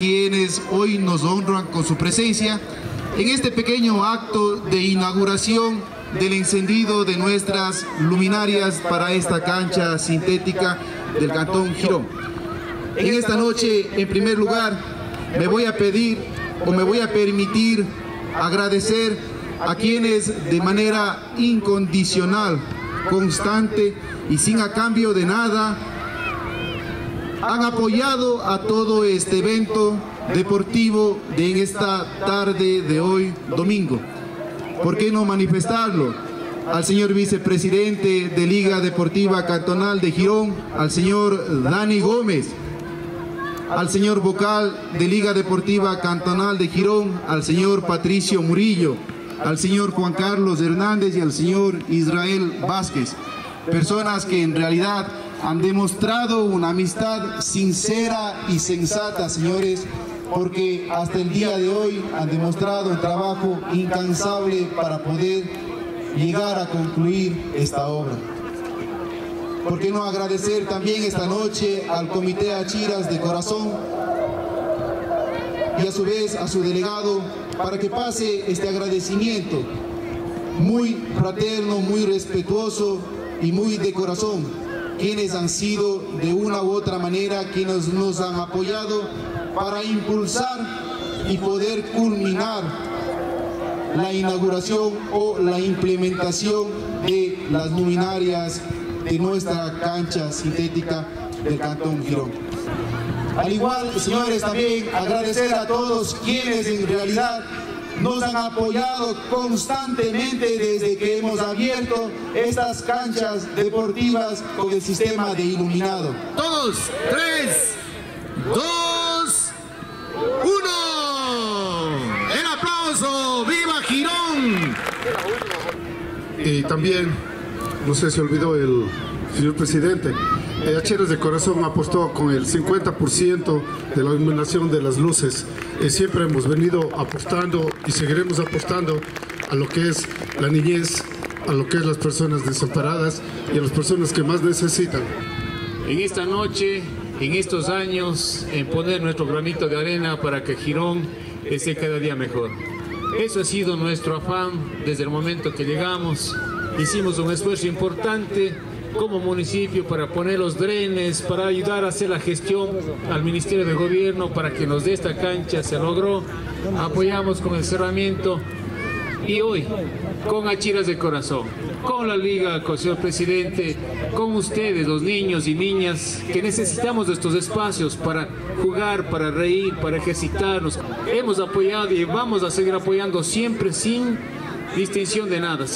quienes hoy nos honran con su presencia en este pequeño acto de inauguración del encendido de nuestras luminarias para esta cancha sintética del Cantón Girón. En esta noche, en primer lugar, me voy a pedir o me voy a permitir agradecer a quienes de manera incondicional, constante y sin a cambio de nada han apoyado a todo este evento deportivo de esta tarde de hoy, domingo. ¿Por qué no manifestarlo? Al señor vicepresidente de Liga Deportiva Cantonal de Girón, al señor Dani Gómez, al señor vocal de Liga Deportiva Cantonal de Girón, al señor Patricio Murillo, al señor Juan Carlos Hernández y al señor Israel Vázquez. Personas que en realidad han demostrado una amistad sincera y sensata, señores, porque hasta el día de hoy han demostrado un trabajo incansable para poder llegar a concluir esta obra. ¿Por qué no agradecer también esta noche al Comité Achiras de Corazón y a su vez a su delegado para que pase este agradecimiento muy fraterno, muy respetuoso y muy de corazón quienes han sido de una u otra manera quienes nos han apoyado para impulsar y poder culminar la inauguración o la implementación de las luminarias de nuestra cancha sintética del Cantón Girón. Al igual, señores, también agradecer a todos quienes en realidad nos han apoyado constantemente desde que hemos abierto estas canchas deportivas con el sistema de iluminado. Todos, tres, dos, uno. El aplauso, viva Girón. Y también, no sé si olvidó el señor presidente, eh, Acheros de Corazón apostó con el 50% de la iluminación de las luces. Eh, siempre hemos venido apostando y seguiremos apostando a lo que es la niñez, a lo que es las personas desamparadas y a las personas que más necesitan. En esta noche, en estos años, en poner nuestro granito de arena para que Girón esté cada día mejor. Eso ha sido nuestro afán desde el momento que llegamos. Hicimos un esfuerzo importante como municipio para poner los drenes, para ayudar a hacer la gestión al Ministerio de Gobierno para que nos dé esta cancha, se logró, apoyamos con el cerramiento y hoy con Achiras de Corazón, con la Liga, con el señor presidente, con ustedes, los niños y niñas, que necesitamos estos espacios para jugar, para reír, para ejercitarnos. Hemos apoyado y vamos a seguir apoyando siempre sin distinción de nada.